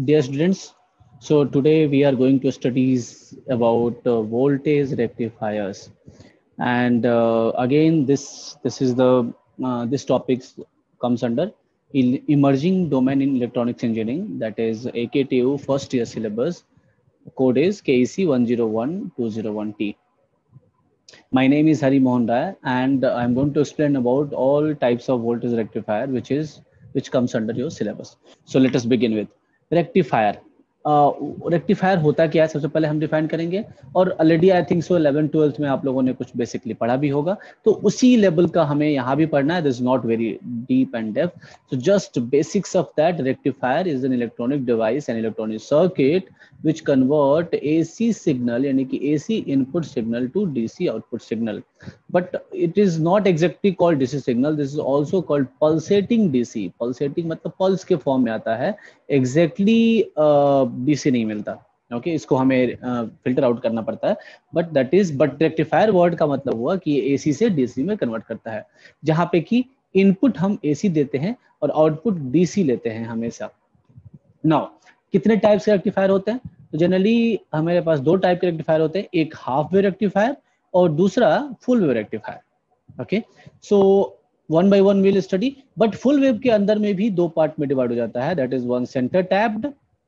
Dear students, so today we are going to studies about uh, voltage rectifiers, and uh, again this this is the uh, this topics comes under in emerging domain in electronics engineering that is AKTU first year syllabus. Code is KEC 101201T. My name is Hari Mohan Rai, and I'm going to explain about all types of voltage rectifier, which is which comes under your syllabus. So let us begin with rectifier rectifier uh, होता क्या है? सबसे पहले हम define करेंगे और already I think so eleven twelfth में आप लोगों ने कुछ बेसिकली पढ़ा भी होगा। तो उसी लेवल का हमें यहाँ भी पढ़ना है। This not very deep and def so just basics of that rectifier is an electronic device an electronic circuit which convert AC signal yani ki AC input signal to DC output signal. But it is not exactly called DC signal. This is also called pulsating DC pulsating मतलब pulse के form में आता है. Exactly uh, DC नहीं मिलता. Okay okay, इसको हमें filter uh, out करना पड़ता है. But that is but rectifier word का मतलब हुआ कि ये एसी से डीसी में कन्वर्ट करता है. जहाँ पे कि इनपुट हम एसी देते हैं और आउटपुट डीसी लेते हैं हमेशा. नाउ कितने टाइप्स के रेक्टिफायर होते हैं? तो जनरली हमारे पास दो टाइप के रेक्टिफायर होते हैं. एक हाफ़ वे रेक्टिफायर और दूसरा full wave rectifier okay so one by one will study but full wave के अंदर में भी दो पार्ट में डिवाइड हो जाता है that is one center tapped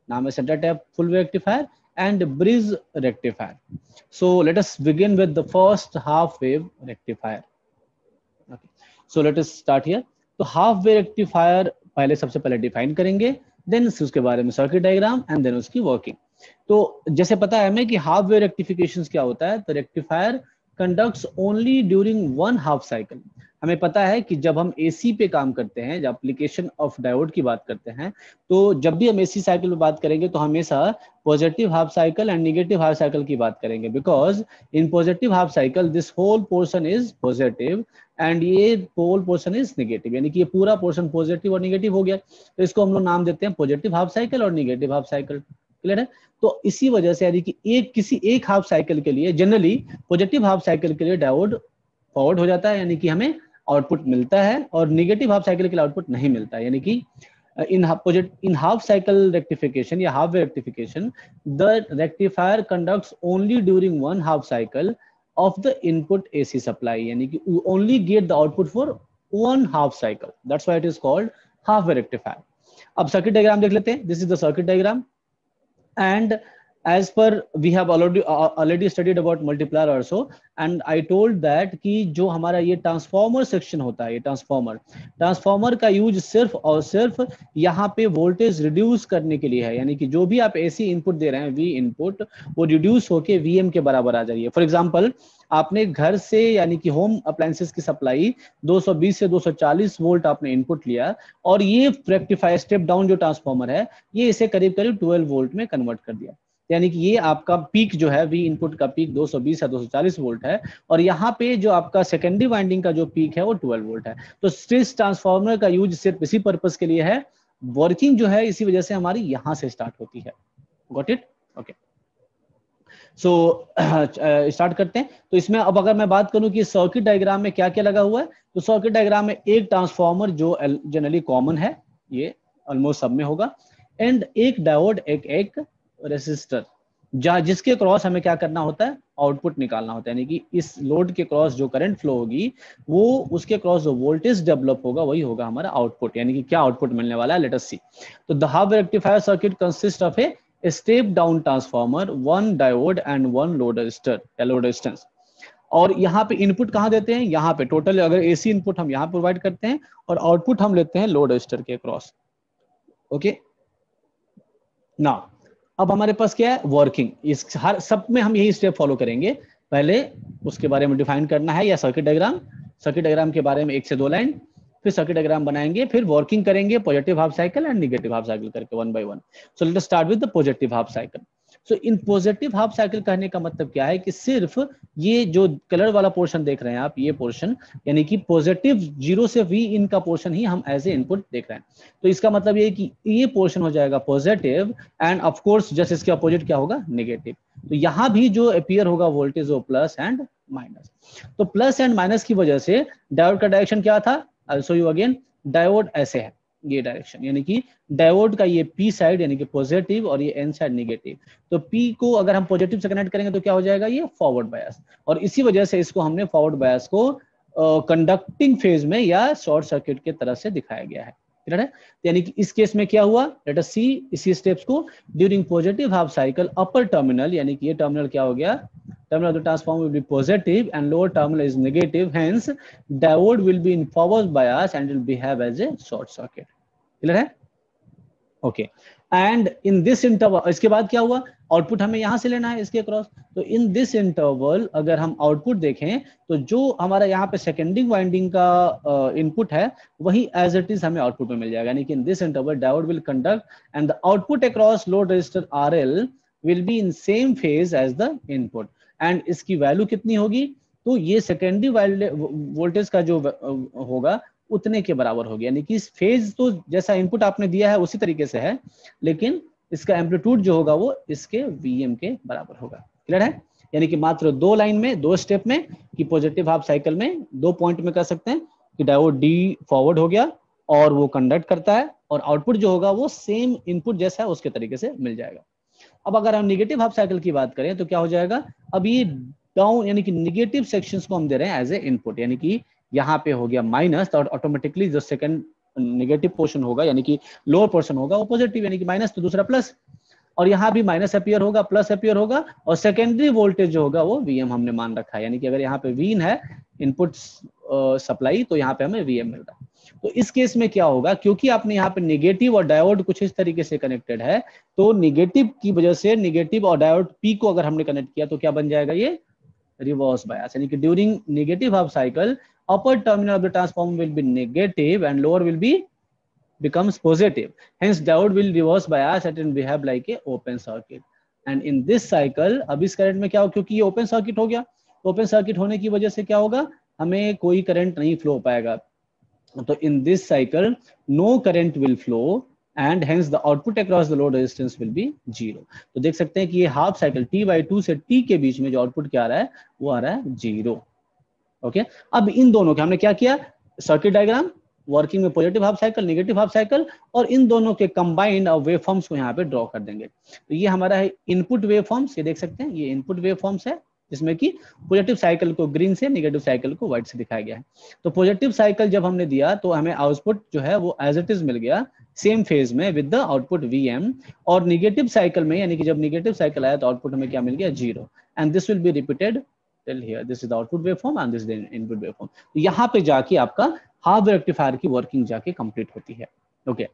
नाम है center tap full wave rectifier and bridge rectifier so let us begin with the first half wave rectifier okay so let us start here तो half wave rectifier पहले सबसे पहले define करेंगे then उसके बारे में सर्किट डायग्राम एंड देन उसकी working तो जैसे पता है हमें कि हाफ़ वेव रेक्टिफिकेशन क्या होता है तो rectifier conducts only during one half cycle हमें पता है कि जब हम एसी पे काम करते हैं, जब एप्लीकेशन ऑफ़ डायोड की बात करते हैं तो जब भी हम एसी साइकिल पे बात करेंगे तो हमेशा positive half cycle and negative half cycle की बात करेंगे। Because in positive half cycle this whole portion is positive and ये होल पोर्शन इज़ निगेटिव यानी कि ये पूरा पोर्शन पॉजिटिव और निगेटिव हो गया। तो इसको हम लोग नाम देते हैं पॉजिटिव हाफ़ साइकिल और निगेटिव हाफ़ साइकिल क्लियर है? तो इसी वजह से यदि कि एक, किसी एक हाफ़ साइकिल के लिए जनरली पॉजिटिव हाफ़ साइकिल के लिए डायोड फॉरवर्ड हो जाता है, यानी कि हमें आउटपुट मिलता है, और निगेटिव हाफ़ साइकिल के लिए आउटपुट नहीं मिलता यानी कि इन हाफ़ साइकिल रेक्टिफिकेशन या half rectification the rectifier conducts only during one half cycle of the input AC supply यानी कि only get the output for one half cycle that's why it is called half rectifier अब circuit diagram देख लेते हैं। This is the circuit diagram and as per we have already uh, already studied about multiplier also. And i told that कि जो हमारा ये transformer section होता है ये ट्रांसफॉर्मर ट्रांसफॉर्मर का यूज़ सिर्फ़ और सिर्फ़ यहाँ पे वोल्टेज रिड्यूस करने के लिए है। यानी कि जो भी आप एसी इनपुट दे रहे हैं वी इनपुट वो रिड्यूस होके वीएम के बराबर आ जाइए। फॉर एग्जांपल आपने घर से यानी कि होम अप्लायंसेस की सप्लाई 220 से 240 वोल्ट आपने इनपुट लिया और ये रेक्टिफायर स्टेप डाउन जो ट्रांसफॉर्मर है ये इसे करीब करीब 12 वोल्ट में कन्वर्ट कर दिया। यानी कि ये आपका पीक जो है वी इनपुट का पीक 220 या 240 वोल्ट है और यहाँ पे जो आपका सेकेंडरी वाइंडिंग का जो पीक है, वो 12 वोल्ट है। तो स्ट्रेस ट्रांसफॉर्मर का यूज़ सिर्फ़ इसी पर्पज के लिए है वर्किंग जो है, इसी वजह से हमारी यहाँ से स्टार्ट होती है। Got it okay so start करते हैं। तो इसमें अब अगर मैं बात करूँ कि सर्किट डायग्राम में क्या क्या लगा हुआ है तो सर्किट डायग्राम में एक ट्रांसफॉर्मर जो जनरली कॉमन है, ये ऑलमोस्ट सब में होगा। एंड एक डायोड एक एक रेसिस्टर जहाँ जिसके क्रॉस हमें क्या करना होता है? आउटपुट निकालना होता है। यानी कि इस लोड के क्रॉस जो करंट फ्लो होगी, वो उसके क्रॉस जो वोल्टेज डेवलप होगा, वही होगा हमारा आउटपुट यानी कि क्या आउटपुट मिलने वाला है? लेट अस सी तो the half rectifier circuit consist of a step down transformer one diode and one load resistor या लोड रेजिस्टेंस और यहाँ पे इनपुट कहाँ देते हैं? यहाँ पे। टोटल अगर एसी इनपुट हम यहाँ प्रोवाइड करते हैं और आउटपुट हम लेते हैं लोड रजिस्टर के क्रॉस ओके ना अब हमारे पास क्या है? वर्किंग इस हर, सब में हम यही स्टेप फॉलो करेंगे। पहले उसके बारे में डिफाइन करना है या सर्किट डायग्राम सर्किट डायग्राम के बारे में एक से दो लाइन फिर सर्किट डायग्राम बनाएँगे, फिर वर्किंग करेंगे positive half cycle and negative half cycle करके one by one so let start with the positive half cycle so in positive half cycle कहने का मतलब क्या है कि सिर्फ़ ये जो कलर वाला पोर्शन देख रहे हैं आप, ये पोर्शन यानी कि पॉजिटिव ज़ीरो से वी इन का पोर्शन ही हम एज ए इनपुट देख रहे हैं। तो इसका मतलब ये कि ये पोर्शन हो जाएगा positive and of course just इसके अपोजिट क्या होगा? निगेटिव तो यहाँ भी जो अपियर होगा वोल्टेज वो प्लस एंड माइनस तो प्लस एंड माइनस की वजह से डायोड का डायरेक्शन क्या था? I show you again diode ऐसे है। ये डायरेक्शन यानी कि डायोड का ये पी साइड यानी कि पॉजिटिव और ये एन साइड निगेटिव तो पी को अगर हम पॉजिटिव से कनेक्ट करेंगे तो क्या हो जाएगा? ये फॉरवर्ड बायस और इसी वजह से इसको हमने फॉरवर्ड बायस को कंडक्टिंग uh, फ़ेज़ में या शॉर्ट सर्किट के तरह से दिखाया गया है। है? तो यानी कि इस केस में क्या हुआ? लेट अस सी इसी स्टेप्स को during positive half cycle upper terminal यानी कि ये टर्मिनल क्या हो गया? Terminal of the transformer will be positive and lower terminal is negative. Hence diode will be in forward bias and will behave as a short circuit. Clear hai okay. And in this interval इसके बाद क्या हुआ? Output हमें यहाँ से लेना है इसके क्रॉस तो इन दिस इंटरवल अगर हम आउटपुट देखें तो जो हमारा यहाँ पे सेकेंडिंग वाइंडिंग का इनपुट uh, है वही एज इट इज़ हमें आउटपुट में मिल जाएगा। यानी कि in this interval diode will conduct and the output across load resistor R L will be in same phase as the input and इसकी वैल्यू कितनी होगी? तो ये सेकेंडरी वोल्टेज का जो होगा उतने के बराबर होगी यानी कि फ़ेज़ तो जैसा इनपुट आपने दिया है, उसी तरीके से है, लेकिन इसका एम्पलीट्यूड जो होगा वो इसके वीएम के बराबर होगा। क्लियर है? यानी कि मात्र दो लाइन में, दो स्टेप में कि पॉजिटिव हाफ़ साइकिल में दो पॉइंट में कर सकते हैं कि डायोड डी फॉरवर्ड हो गया और वो कंडक्ट करता है और आउटपुट जो होगा वो सेम इनपुट जैसा है, उसके तरीके से मिल जाएगा। अब अगर हम निगेटिव हाफ़ साइकिल की बात करें तो क्या हो जाएगा? अब ये डाउन यानी कि निगेटिव सेक्शंस को हम दे रहे हैं एज ए इनपुट यानी कि यहाँ पे हो गया माइनस और ऑटोमेटिकली जो सेकंड निगेटिव पोर्शन होगा, यानी कि लोअर पोर्शन होगा, वो पॉजिटिव यानी कि माइनस तो दूसरा प्लस और यहाँ भी माइनस अपियर होगा प्लस अपियर होगा, और सेकेंडरी वोल्टेज जो होगा, वो वीएम हमने मान रखा है। यानी कि अगर यहाँ पे वीन है इनपुट सप्लाई तो यहाँ पे हमें वीएम मिल रहा है। तो इस केस में क्या होगा, क्योंकि आपने यहाँ पे निगेटिव और डायोड कुछ इस तरीके से कनेक्टेड है तो निगेटिव की वजह से निगेटिव और डायोड पी को अगर हमने कनेक्ट किया तो क्या बन जाएगा ये? रिवर्स बायस यानी कि during negative half cycle upper terminal of the transformer will be negative and lower will be, becomes positive. Hence, diode will reverse bias and behave like a open circuit. And in this cycle, अब इस current में क्या हो, क्योंकि ये open circuit हो गया open circuit होने की वजह से क्या होगा? हमें कोई करंट नहीं फ्लो पाएगा। तो in this cycle no current will flow and hence the output across the load resistance will be zero तो देख सकते हैं कि ये half cycle T by two से टी के बीच में जो आउटपुट क्या आ रहा है, वो आ रहा है ज़ीरो ओके अब इन दोनों के हमने क्या किया? सर्किट डायग्राम वर्किंग में positive half cycle negative half cycle और इन दोनों के कंबाइंड वेव फॉर्म्स को यहाँ पे ड्रॉ कर देंगे। तो ये हमारा है इनपुट वेव फॉर्म्स ये देख सकते हैं, ये इनपुट वेव फॉर्म्स है, जिसमें कि पॉजिटिव साइकिल को ग्रीन से नेगेटिव साइकिल को व्हाइट से दिखाया गया है। तो पॉजिटिव साइकिल जब हमने दिया तो हमें आउटपुट जो है वो एज इट इज़ मिल गया सेम फ़ेज़ में with the output V M और निगेटिव साइकिल में, यानी कि जब निगेटिव साइकिल आया तो आउटपुट हमें क्या मिल गया? Zero and this will be repeated till here this is output waveform and this is input waveform तो यहाँ पे जाके आपका हाफ़ रेक्टिफायर की वर्किंग जाके कंप्लीट होती है। ओके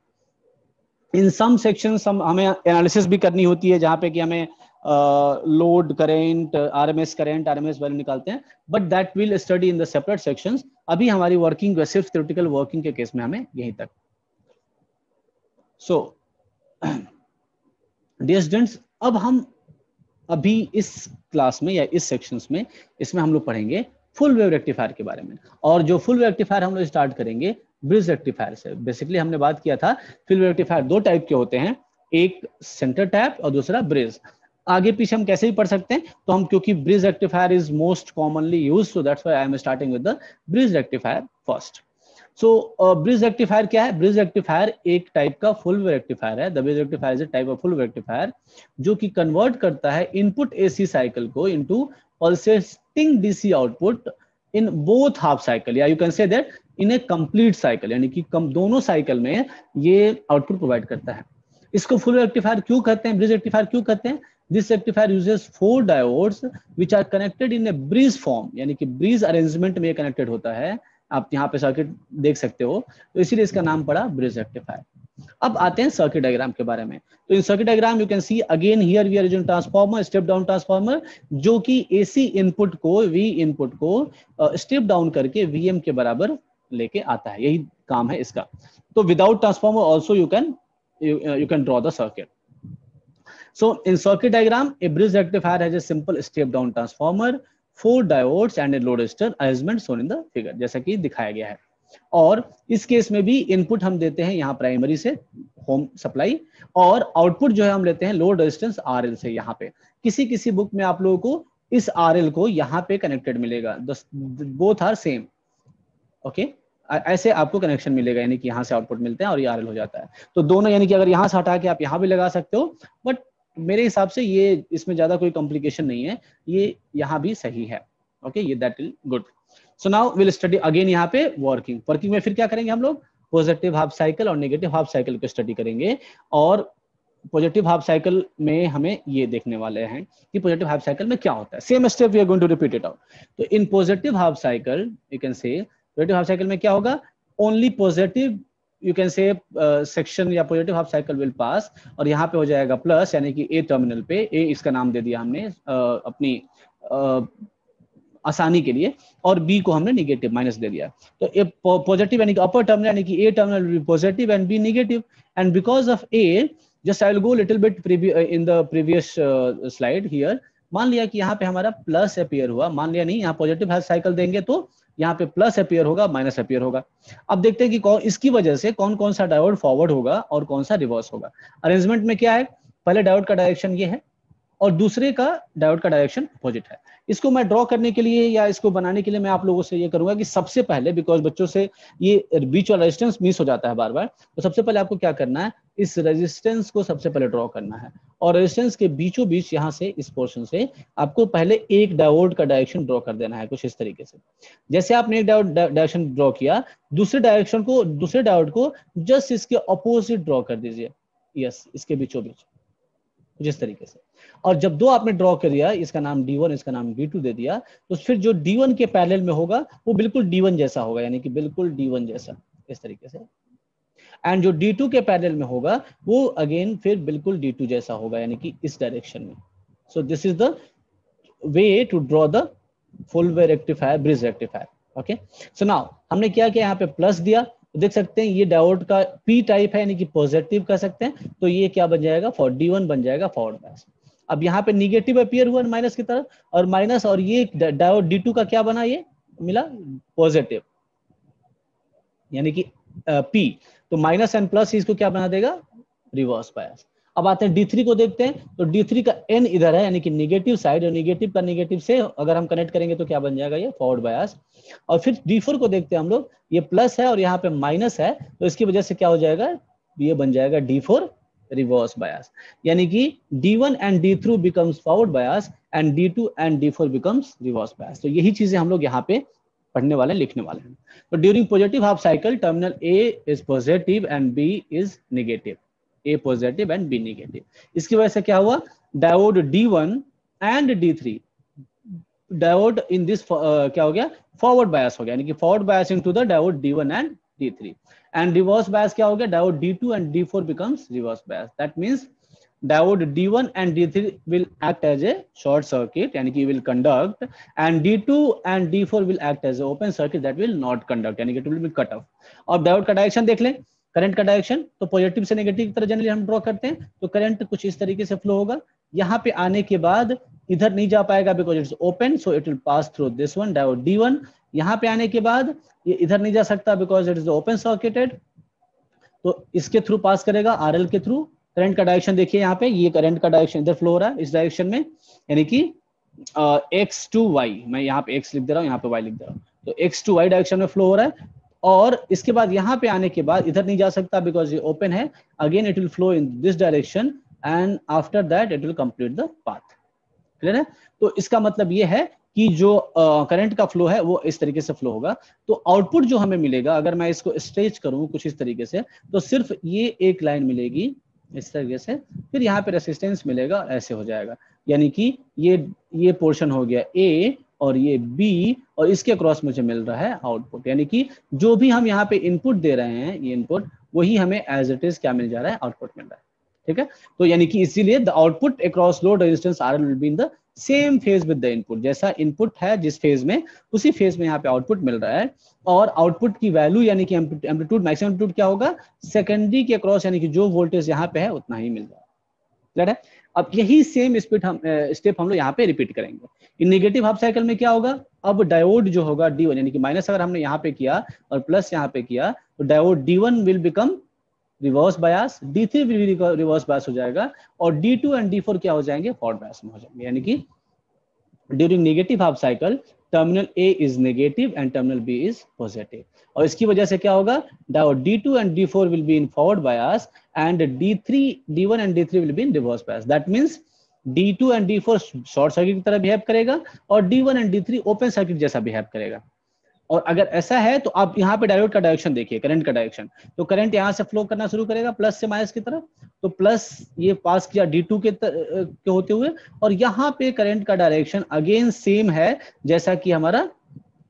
इन सम सेक्शन हम एनालिसिस भी करनी होती है, जहाँ पे कि हमें load current RMS current RMS value निकालते हैं। But that will study in the separate sections अभी हमारी वर्किंग सिर्फ़ थ्योरेटिकल वर्किंग के केस में हमें यहीं तक। सो डियर स्टूडेंट्स अब हम अभी इस क्लास में या इस सेक्शंस में इसमें हम लोग पढ़ेंगे फुल वेव रेक्टिफायर के बारे में। और जो फुल वेव रेक्टिफायर हम लोग स्टार्ट करेंगे ब्रिज रेक्टिफायर से। बेसिकली हमने बात किया था फुल वेव रेक्टिफायर दो टाइप के होते हैं, एक सेंटर टैप और दूसरा ब्रिज आगे पीछे हम कैसे भी पढ़ सकते हैं तो हम क्योंकि bridge rectifier is most commonly use so that's why I am starting with the bridge rectifier first so bridge rectifier क्या है? ब्रिज रेक्टिफायर एक टाइप का फुल रेक्टिफायर है. Bridge rectifier is a type of full rectifier जो कि convert करता है input AC cycle को into pulsating DC output in both half cycle या you can say that in a complete cycle यानी कि कम, दोनों साइकिल में ये आउटपुट प्रोवाइड करता है. इसको फुल रेक्टिफायर क्यों कहते हैं? ब्रिज रेक्टिफायर क्यों कहते हैं? This rectifier uses four diodes which are connected in a bridge form यानी कि ब्रिज अरेंजमेंट में कनेक्टेड होता है. आप यहाँ पे सर्किट देख सकते हो। तो इसीलिए इसका नाम पड़ा ब्रिज रेक्टिफायर अब आते हैं सर्किट डायग्राम के बारे में। तो in circuit diagram you can see again here we are using transformer step down transformer जो कि एसी इनपुट को वी इनपुट को स्टेप डाउन करके वीएम के बराबर लेके आता है। यही काम है इसका। तो without transformer also you can you can draw the circuit So in circuit diagram, a bridge rectifier has a simple step down transformer four diodes and a load resistor arrangement shown in the figure जैसा कि दिखाया गया है। और इस case में भी input हम देते हैं यहाँ प्राइमरी से होम सप्लाई और आउटपुट जो है हम लेते हैं लोड रेजिस्टेंस आर से यहाँ पे। किसी किसी बुक में आप लोगों को इस RL को यहाँ पे कनेक्टेड मिलेगा। बोथ आर सेम ओके ऐसे आपको कनेक्शन मिलेगा, यानी कि यहाँ से आउटपुट मिलते हैं और ये RL हो जाता है। तो दोनों यानी कि अगर यहाँ से हटा के आप यहाँ भी लगा सकते हो बट मेरे हिसाब से ये इसमें ज़्यादा कोई कॉम्प्लिकेशन नहीं है। ये यहाँ भी सही है। ओके ये that is good so now will study again यहाँ पे वर्किंग वर्किंग में फिर क्या करेंगे हम लोग? पॉजिटिव हाफ़ साइकिल और नेगेटिव हाफ़ साइकिल को स्टडी करेंगे। और पॉजिटिव हाफ़ साइकिल में हमें ये देखने वाले हैं कि पॉजिटिव हाफ़ साइकिल में क्या होता है। Same step we are going to repeat it out तो in positive half cycle you can say positive half cycle में क्या होगा? Only positive you can say section या positive half cycle will pass और यहाँ पे हो जाएगा प्लस यानी कि ए टर्मिनल पे ए इसका नाम दे दिया हमने uh, अपनी uh, आसानी के लिए और बी को हमने निगेटिव माइनस दे दिया। तो ए पॉजिटिव यानी कि अपर टर्मिनल यानी कि A terminal B positive and B negative and because of a just I will go little bit in the previous slide here मान लिया कि यहाँ पे हमारा प्लस अपियर हुआ मान लिया नहीं यहाँ पॉजिटिव हेल्थ साइकिल देंगे तो यहाँ पे प्लस अपियर होगा माइनस अपेयर होगा। अब देखते हैं कि कौन, इसकी वजह से कौन कौन सा डायोड फॉरवर्ड होगा और कौन सा रिवर्स होगा। अरेंजमेंट में क्या है? पहले डायोड का डायरेक्शन ये है और दूसरे का डायोड का डायरेक्शन अपोजिट है। इसको मैं ड्रॉ करने के लिए या इसको बनाने के लिए मैं आप लोगों से ये करूँगा कि सबसे पहले बिकॉज़ बच्चों से ये बीच वाला रेजिस्टेंस मिस हो जाता है बार बार तो सबसे पहले आपको क्या करना है? इस रेजिस्टेंस को सबसे पहले ड्रॉ करना है। और रेजिस्टेंस के बीचों बीच यहाँ से, इस पोर्शन से, आपको पहले एक डायोड का डायरेक्शन ड्रॉ कर देना है, कुछ इस तरीके से। जैसे आपने एक डायोड डायरेक्शन ड्रॉ किया, दूसरे डायरेक्शन को, दूसरे डायोड को जस्ट इसके अपोजिट ड्रॉ कर दीजिए। यस इसके बीचों बीच कुछ इस तरीके से। और जब दो आपने ड्रॉ कर दिया, इसका नाम D1 इसका नाम D2 दे दिया तो फिर जो D1 के पैरेलल में होगा, वो बिल्कुल D1 जैसा होगा, यानी कि बिल्कुल D1 जैसा, इस तरीके से। एंड जो D2 के पैरेलल में होगा, वो अगेन फिर बिल्कुल D2 जैसा होगा, यानी कि इस डायरेक्शन में। So this is the way to draw the full wave rectifier bridge rectifier okay so now हमने क्या किया? यहाँ पे प्लस दिया। देख सकते हैं, ये डायोड का पी टाइप है, यानी कि पॉजिटिव कह सकते हैं। तो ये क्या बन जाएगा? फॉर डी वन बन जाएगा फॉरवर्ड बैस अब यहाँ पे निगेटिव अपियर हुआ माइनस की तरफ़ और माइनस और ये डायोड डी का क्या बना ये? मिला पॉजिटिव यानी कि पी तो माइनस एंड प्लस इसको क्या बना देगा? रिवर्स बायस अब आते हैं D3 को देखते हैं तो D3 का N इधर है, यानी कि निगेटिव साइड और निगेटिव का निगेटिव से अगर हम कनेक्ट करेंगे तो क्या बन जाएगा ये? फॉरवर्ड बायस और फिर D4 को देखते हैं हम लोग, ये प्लस है और यहाँ पे माइनस है तो इसकी वजह से क्या हो जाएगा? ये बन जाएगा D4 रिवर्स बायस यानी कि D1 and D3 becomes forward bias and D2 and D4 becomes reverse bias तो यही चीज़ें हम लोग यहाँ पे पढ़ने वाले, लिखने वाले हैं। तो during positive half cycle terminal A is positive and B is negative A positive and B negative इसकी वजह से क्या हुआ? Diode D1 and D3 diode in this क्या हो गया? फॉरवर्ड बायस हो गया। यानी कि forward biasing to the diode D1 and D three and reverse bias क्या हो गया? Diode D two and D four becomes reverse bias that means diode D one and D three will act as a short circuit यानी कि will conduct and D two and D four will act as open circuit that will not conduct यानी कि will be cut off अब diode का direction देख लें। Current का direction तो पॉजिटिव से नेगेटिव की तरह जनरली हम ड्रॉ करते हैं तो करंट कुछ इस तरीके से फ्लो होगा। यहाँ पे आने के बाद इधर नहीं जा पाएगा because it's open so it will pass through this one diode D one यहाँ पे आने के बाद ये इधर नहीं जा सकता because it is open circuited तो इसके थ्रू पास करेगा आरएल के थ्रू करंट का डायरेक्शन देखिए यहाँ पे, ये करंट का डायरेक्शन इधर फ्लो हो रहा है, इस डायरेक्शन में, यानी कि एक्स टू वाई मैं यहाँ पे एक्स लिख दे रहा हूँ, यहाँ पे वाई लिख दे रहा हूँ। तो एक्स टू वाई डायरेक्शन में फ्लो हो रहा है, और इसके बाद यहाँ पे आने के बाद इधर नहीं जा सकता बिकॉज़ ये ओपन है। Again it will flow in this direction and after that it will complete the path clear है? तो इसका मतलब ये है कि जो करंट uh, का फ्लो है वो इस तरीके से फ्लो होगा। तो आउटपुट जो हमें मिलेगा अगर मैं इसको स्ट्रेच करूँ कुछ इस तरीके से तो सिर्फ़ ये एक लाइन मिलेगी इस तरीके से फिर यहाँ पे रेसिस्टेंस मिलेगा ऐसे हो जाएगा। यानी कि ये ये पोर्शन हो गया ए और ये बी और इसके क्रॉस मुझे मिल रहा है आउटपुट यानी कि जो भी हम यहाँ पे इनपुट दे रहे हैं ये इनपुट वही हमें एज इट इज़ क्या मिल जा रहा है आउटपुट मिल रहा है। ठीक है? तो यानी कि इसीलिए the output across load resistance R will be in the same phase with the input जैसा इनपुट है जिस फ़ेज़ में, उसी फ़ेज़ में यहाँ पे आउटपुट मिल रहा है। और आउटपुट की वैल्यू यानी कि एम्पलीट्यूड मैक्सिमम एम्पलीट्यूड क्या होगा? सेकेंडरी के अक्रॉस यानी कि जो वोल्टेज यहाँ पे है, उतना ही मिल रहा है है? अब यही सेम स्पीड हम स्टेप हम लोग यहाँ पे रिपीट करेंगे। इन नेगेटिव हाफ़ साइकिल में क्या होगा? अब डायोड जो होगा डी वन यानी कि माइनस अगर हमने यहाँ पे किया और प्लस यहाँ पे किया तो diode D one will become reverse bias D three will reverse bias हो जाएगा और D two and D four क्या हो जाएँगे? फॉरवर्ड बायस में हो जाएँगे। यानी कि during negative half cycle terminal A is negative and terminal B is positive और इसकी वजह से क्या होगा? D D2 and D4 will be in forward bias and D3 D1 and D3 will be in reverse bias that means D2 and D4 short circuit की तरह behave करेगा और D1 and D three open circuit जैसा behave करेगा। और अगर ऐसा है तो आप यहाँ पे डायोड का डायरेक्शन देखिए करंट का डायरेक्शन तो करंट यहाँ से फ्लो करना शुरू करेगा प्लस से माइनस की तरफ़। तो प्लस ये पास किया डी टू के, के होते हुए और यहाँ पे करंट का डायरेक्शन अगेन सेम है जैसा कि हमारा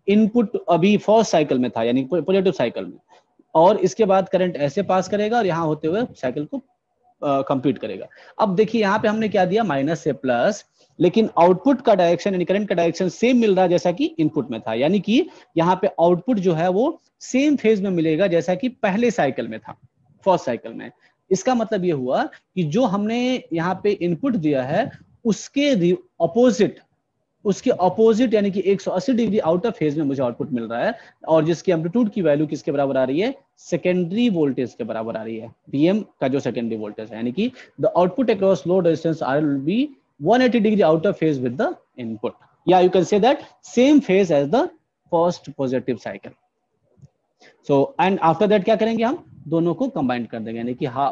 इनपुट अभी फ़र्स्ट साइकिल में था यानी पॉजिटिव साइकिल में। और इसके बाद करंट ऐसे पास करेगा और यहाँ होते हुए साइकिल को कंप्लीट करेगा। अब देखिए यहाँ पे हमने क्या दिया? माइनस से प्लस लेकिन आउटपुट का डायरेक्शन यानी करंट का डायरेक्शन सेम मिल रहा है जैसा कि इनपुट में था। यानी कि यहाँ पे आउटपुट जो है वो सेम फ़ेज़ में मिलेगा जैसा कि पहले साइकिल में था, फ़र्स्ट साइकिल में। इसका मतलब ये हुआ कि जो हमने यहाँ पे इनपुट दिया है, उसके अपोजिट उसके अपोजिट यानी कि 180 डिग्री आउट ऑफ़ फ़ेज़ में मुझे आउटपुट मिल रहा है और जिसकी एम्पलीट्यूड की वैल्यू किसके बराबर आ रही है? सेकेंडरी वोल्टेज के बराबर आ रही है। बीएम का जो सेकेंडरी वोल्टेज है। यानी कि the output across load resistance R will be 180 degree out of phase with the input. Yeah, you can say that same phase as the first positive cycle. So, and after that क्या करेंगे हम दोनों को combine कर देंगे यानी कि हाँ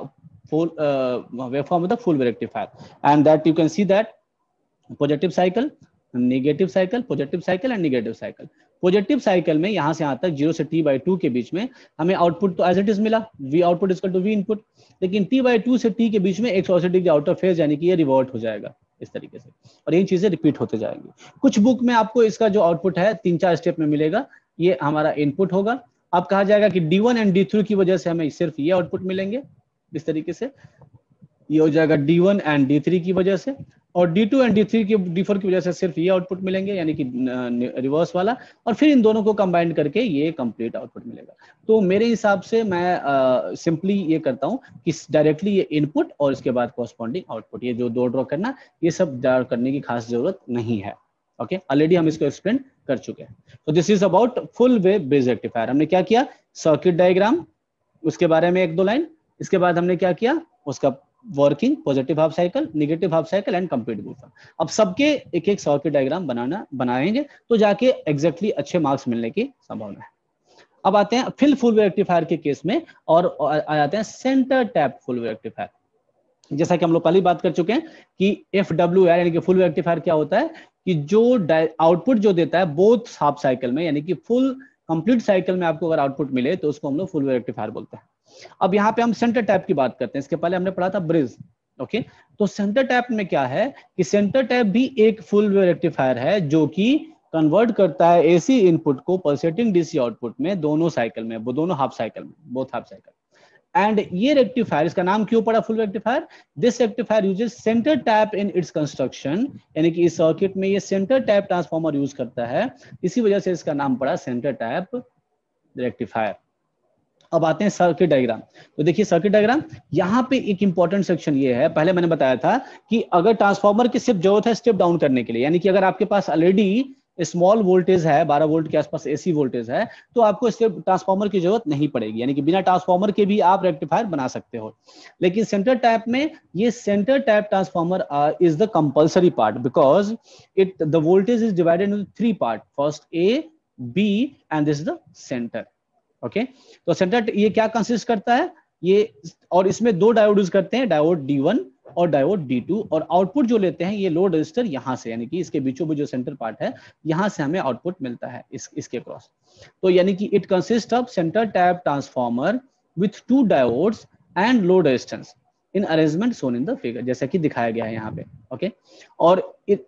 full uh, waveform with the full rectifier and that you can see that positive cycle negative cycle positive cycle and negative cycle positive cycle में यहाँ से यहाँ तक ज़ीरो से टी बाई टू के बीच में हमें आउटपुट तो एज इट इज़ मिला V output is two V input लेकिन टी बाई टू से टी के बीच में एक सौ अस्सी डिग्री आउट ऑफ़ फ़ेज़ यानी कि ये रिवर्ट हो जाएगा इस तरीके से। और यही चीज़ें रिपीट होते जाएँगी। कुछ बुक में आपको इसका जो आउटपुट है, तीन चार स्टेप में मिलेगा, ये हमारा इनपुट होगा। अब कहा जाएगा कि डी वन एंड डी की वजह से हमें सिर्फ़ ये आउटपुट मिलेंगे, इस तरीके से। ये हो जाएगा D one and D three की वजह से। और D2 एंड D3 की D4 की वजह से सिर्फ़ ये आउटपुट मिलेंगे, यानी कि रिवर्स वाला, और फिर इन दोनों को कंबाइन करके ये कंप्लीट आउटपुट मिलेगा। तो मेरे हिसाब से मैं सिंपली ये करता हूँ कि डायरेक्टली ये इनपुट और इसके बाद कॉरस्पॉन्डिंग आउटपुट ये जो दो ड्रॉ करना, ये सब ड्रॉ करने की खास ज़रूरत नहीं है। Okay okay? ऑलरेडी हम इसको एक्सप्लेन कर चुके हैं। तो this is about full wave base rectifier हमने क्या किया? सर्किट डायग्राम उसके बारे में एक दो लाइन इसके बाद हमने क्या किया? उसका working positive half cycle negative half cycle and complete woofer अब सबके एक एक सर्किट डायग्राम बनाना, बनाएँगे तो जाके एग्जैक्टली अच्छे मार्क्स मिलने की संभावना है। अब आते हैं फिल फुल रेक्टिफायर के केस में और आ जाते हैं सेंटर टैप फुल रेक्टिफायर जैसा कि हम लोग पहले बात कर चुके हैं कि एफ़ डब्ल्यू आर यानी कि फुल रेक्टिफायर क्या होता है कि जो आउटपुट जो देता है बोथ हाफ़ साइकिल में, यानी कि फुल कंप्लीट साइकिल में आपको अगर आउटपुट मिले तो उसको हम लोग फुल रेक्टिफायर बोलते हैं। अब यहाँ पे हम सेंटर टैप की बात करते हैं। इसके पहले हमने पढ़ा था ब्रिज ओके तो सेंटर टैप में क्या है कि सेंटर टैप भी एक फुल वेव रेक्टिफायर है, जो कि कन्वर्ट करता है एसी इनपुट को पल्सेटिंग डीसी आउटपुट में दोनों साइकिल में, वो दोनों हाफ़ साइकिल में बोथ हाफ़ साइकिल एंड ये रेक्टिफायर इसका नाम क्यों पड़ा full rectifier this rectifier uses centre tap in its construction यानी कि इस सर्किट में ये सेंटर टैप ट्रांसफॉर्मर यूज़ करता है। इसी वजह से इसका नाम पड़ा सेंटर टैप रेक्टिफायर अब आते हैं सर्किट डायग्राम तो देखिए सर्किट डायग्राम यहाँ पे एक इंपॉर्टेंट सेक्शन ये है। पहले मैंने बताया था कि अगर ट्रांसफॉर्मर की सिर्फ़ ज़रूरत है स्टेप डाउन करने के लिए, यानी कि अगर आपके पास ऑलरेडी स्मॉल वोल्टेज है 12 वोल्ट के आसपास एसी वोल्टेज है तो आपको स्टेप ट्रांसफॉर्मर की ज़रूरत नहीं पड़ेगी। यानी कि बिना ट्रांसफॉर्मर के भी आप रेक्टिफायर बना सकते हो। लेकिन सेंटर टाइप में ये centre type transformer is the compulsory part because it the voltage is divided in three part first A B and this the centre okay तो सेंटर ये क्या कंसिस्ट करता है? ये और इसमें दो डायोड यूज़ करते हैं डायोड डी और डायोड डी और आउटपुट जो लेते हैं, ये लोड रजिस्टर यहाँ से, यानी कि इसके बीचों बीच जो सेंटर पार्ट है, यहाँ से हमें आउटपुट मिलता है इस, इसके क्रॉस तो यानी कि it consist of centre tap transformer with two diodes and load resistance in arrangement shown in the figure जैसा कि दिखाया गया है यहाँ पे ओके और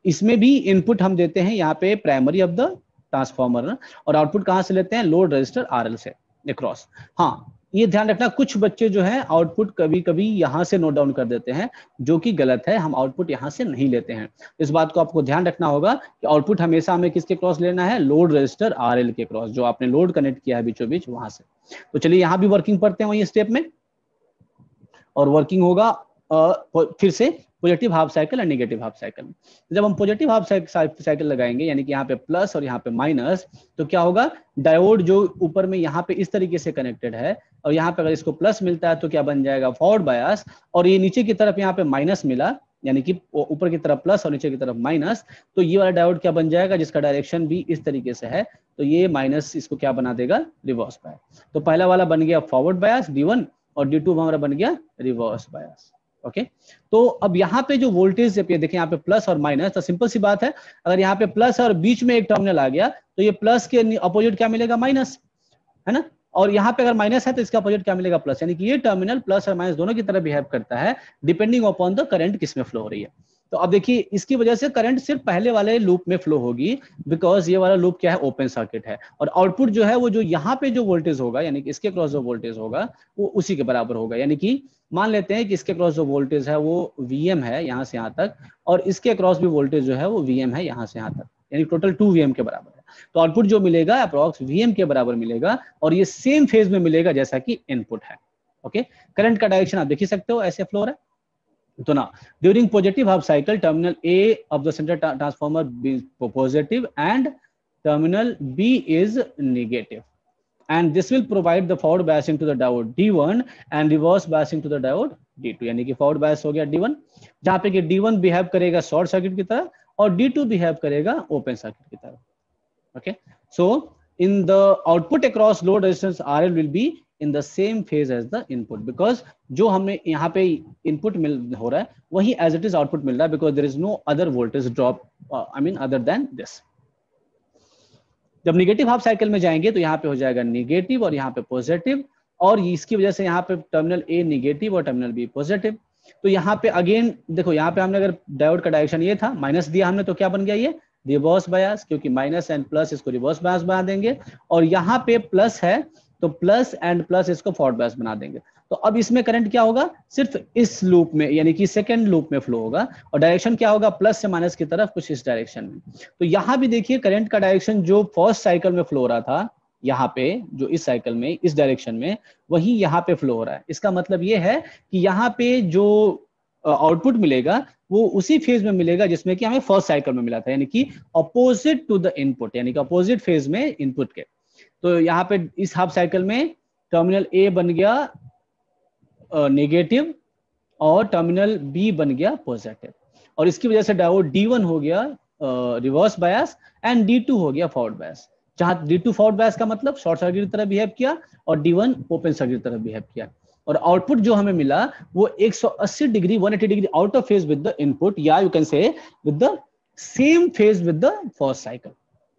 इसमें भी इनपुट हम देते हैं यहाँ पे प्राइमरी ऑफ़ द ट्रांसफॉर्मर और आउटपुट कहाँ से लेते हैं? लोड रजिस्टर आरएल से अक्रॉस हाँ ये ध्यान रखना, कुछ बच्चे जो है आउटपुट कभी कभी यहाँ से नोट डाउन कर देते हैं, जो कि गलत है, हम आउटपुट यहाँ से नहीं लेते हैं। इस बात को आपको ध्यान रखना होगा कि आउटपुट हमेशा हमें किसके क्रॉस लेना है? लोड रजिस्टर आरएल के क्रॉस जो आपने लोड कनेक्ट किया है बीचों बीच वहाँ से। तो चलिए यहाँ भी वर्किंग पढ़ते हैं वही स्टेप में। और वर्किंग होगा फिर से पॉजिटिव हाफ़ साइकिल और नेगेटिव हाफ़ साइकिल जब हम पॉजिटिव हाफ़ साइकिल लगाएँगे, यानी कि यहाँ पे प्लस और यहाँ पे माइनस तो क्या होगा? डायोड जो ऊपर में यहाँ पे इस तरीके से कनेक्टेड है, और यहाँ पे अगर इसको प्लस मिलता है तो क्या बन जाएगा? फॉरवर्ड बायस और ये नीचे की तरफ़ यहाँ पे माइनस मिला, यानी कि ऊपर की तरफ़ प्लस और नीचे की तरफ़ माइनस तो ये वाला डायोड क्या बन जाएगा? जिसका डायरेक्शन भी इस तरीके से है तो ये माइनस इसको क्या बना देगा? रिवर्स बायस तो पहला वाला बन गया फॉरवर्ड बायस डी और डी हमारा बन गया रिवर्स बायस ओके तो अब यहाँ पे जो वोल्टेज देखिए यहाँ पे प्लस और माइनस तो सिंपल सी बात है। अगर यहाँ पे प्लस और बीच में एक टर्मिनल आ गया तो ये प्लस के अपोजिट क्या मिलेगा? माइनस है ना? और यहाँ पे अगर माइनस है तो इसका अपोजिट क्या मिलेगा? प्लस यानी कि ये टर्मिनल प्लस और माइनस दोनों की तरह बिहेव करता है डिपेंडिंग अपॉन द करंट किसमें फ्लो हो रही है। तो अब देखिए, इसकी वजह से करंट सिर्फ़ पहले वाले लूप में फ्लो होगी बिकॉज़ ये वाला लूप क्या है? ओपन सर्किट है। और आउटपुट जो है, वो जो यहाँ पे जो वोल्टेज होगा, यानी कि इसके क्रॉस जो वोल्टेज होगा, वो उसी के बराबर होगा। यानी कि मान लेते हैं कि इसके क्रॉस जो वोल्टेज है, वो वीएम है यहाँ से यहाँ तक, और इसके क्रॉस भी वोल्टेज जो है, वो वीएम है यहाँ से यहाँ तक, यानी टोटल टू वीएम के बराबर है। तो आउटपुट जो मिलेगा अप्रोक्स वीएम के बराबर मिलेगा, और ये सेम फ़ेज़ में मिलेगा जैसा कि इनपुट है। ओके करंट का डायरेक्शन आप देख ही सकते हो, ऐसे फ्लोर है तो ना during positive half cycle terminal A of the centre transformer positive and terminal B is negative and this will provide the forward biasing to the diode D1 and reverse biasing to the diode D2 यानी कि forward bias हो गया D1 जहाँ पे कि D1 behave करेगा short circuit की तरह और D2 बिहेव करेगा ओपन सर्किट की तरह okay so in the output across load resistance RL will be in the same phase as the input because जो हमें यहाँ पे input मिल हो रहा है वही as it is output मिल रहा है because there is no other voltage drop uh, I mean other than this जब निगेटिव हाफ़ साइकिल में जाएँगे तो यहाँ पे हो जाएगा निगेटिव और यहाँ पे पॉजिटिव और इसकी वजह से यहाँ पे टर्मिनल ए निगेटिव और टर्मिनल बी पॉजिटिव तो यहाँ पे अगेन देखो यहाँ पे हमने अगर डायोड का डायरेक्शन ये था माइनस दिया हमने तो क्या बन गया ये? रिवर्स बयास क्योंकि माइनस एंड प्लस इसको रिवर्स बयास बना देंगे। और यहाँ पे प्लस है तो प्लस एंड प्लस इसको फॉरवर्ड बयास बना देंगे। तो अब इसमें करंट क्या होगा? सिर्फ़ इस लूप में, यानी कि सेकेंड लूप में फ्लो होगा। और डायरेक्शन क्या होगा? प्लस से माइनस की तरफ़ कुछ इस डायरेक्शन में। तो यहाँ भी देखिए करंट का डायरेक्शन जो फ़र्स्ट साइकिल में फ्लो हो रहा था, यहाँ पे, जो इस साइकिल में, इस डायरेक्शन में, वही यहाँ पे फ्लो हो रहा है। इसका मतलब ये है कि यहाँ पे जो आउटपुट मिलेगा, वो उसी फ़ेज़ में मिलेगा जिसमें कि हमें फ़र्स्ट साइकिल में मिला था। यानी कि अपोजिट टू द इनपुट यानी कि अपोजिट फ़ेज़ में इनपुट के। तो यहाँ पे इस हाफ़ साइकिल में टर्मिनल ए बन गया नेगेटिव और टर्मिनल बी बन गया पॉजिटिव और इसकी वजह से डायोड डी वन हो गया reverse bias and D two हो गया फॉरवर्ड बायस जहाँ डी टू फॉरवर्ड बायस का मतलब शॉर्ट सर्किट की तरह बिहेव किया और डी वन ओपन सर्किट की तरह बिहेव किया. और आउटपुट जो हमें मिला, वो 180 degree 180 degree out of phase with the input या you can say with the same phase with the first cycle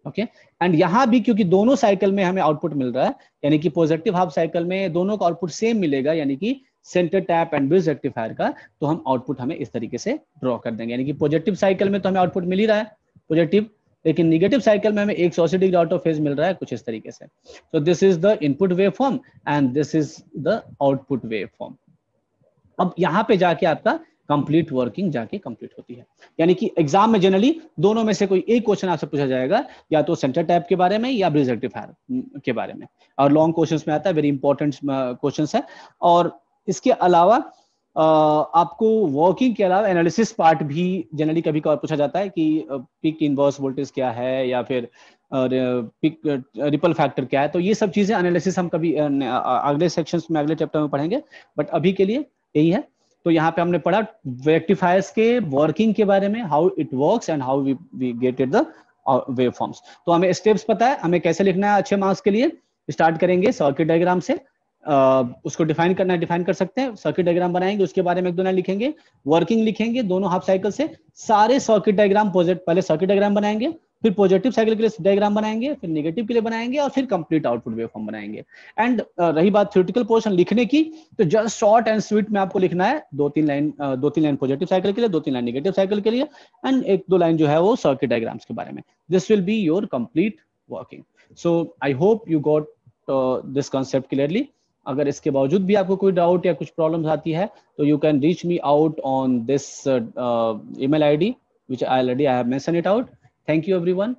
okay and यहाँ भी क्योंकि दोनों साइकिल में हमें आउटपुट मिल रहा है, यानी कि पॉजिटिव हाफ़ साइकिल में दोनों का आउटपुट सेम मिलेगा, यानी कि centre tap and bridge rectifier का तो हम आउटपुट हमें इस तरीके से ड्रॉ कर देंगे। यानी कि पॉजिटिव साइकिल में तो हमें आउटपुट मिल ही रहा है पॉजिटिव लेकिन निगेटिव साइकिल में हमें 180 डिग्री आउट ऑफ़ फ़ेज़ मिल रहा है, कुछ इस तरीके से। So this is the input wave form and this is the output wave form अब यहाँ पे जाके आपका कंप्लीट वर्किंग जाके कंप्लीट होती है। यानी कि एग्ज़ाम में जनरली दोनों में से कोई एक क्वेश्चन आपसे पूछा जाएगा, या तो सेंटर टैप के बारे में या ब्रिज रेक्टिफायर के बारे में। और लॉन्ग क्वेश्चन में आता है वेरी इंपॉर्टेंट क्वेश्चन है। और इसके अलावा आपको वर्किंग के अलावा एनालिसिस पार्ट भी जनरली कभी कभार पूछा जाता है कि पिक इनवर्स वोल्टेज क्या है या फिर पिक रिपल फैक्टर क्या है? तो ये सब चीज़ें एनालिसिस हम कभी अगले सेक्शंस में, अगले चैप्टर में पढ़ेंगे बट अभी के लिए यही है। तो यहाँ पे हमने पढ़ा रेक्टिफायर्स के वर्किंग के बारे में how it works and how we we gated the wave forms तो हमें स्टेप्स पता है, हमें कैसे लिखना है अच्छे मार्क्स के लिए? स्टार्ट करेंगे सर्किट डायग्राम से। उसको डिफाइन करना डिफाइन कर सकते हैं। सर्किट डायग्राम बनाएँगे, उसके बारे में एक दो लाइन लिखेंगे। वर्किंग लिखेंगे, दोनों हाफ़ साइकिल से। सारे सर्किट डायग्राम पहले सर्किट डायग्राम बनाएँगे, फिर पॉजिटिव साइकिल के लिए डायग्राम बनाएँगे, फिर नेगेटिव के लिए बनाएँगे और फिर कंप्लीट आउटपुट वेवफॉर्म बनाएँगे। एंड रही बात थ्योरेटिकल पोर्शन लिखने की तो जस्ट शॉर्ट एंड स्वीट में आपको लिखना है। दो तीन लाइन दो तीन लाइन पॉजिटिव साइकिल के लिए, दो तीन लाइन नेगेटिव साइकिल के लिए। एंड एक दो लाइन जो है वो सर्किट डायग्राम्स के बारे में। This will be your complete working so I hope you got this concept clearly अगर इसके बावजूद भी आपको कोई डाउट या कुछ प्रॉब्लम आती है तो you can reach me out on this email ID which I already, I have mentioned it out. Thank you, everyone.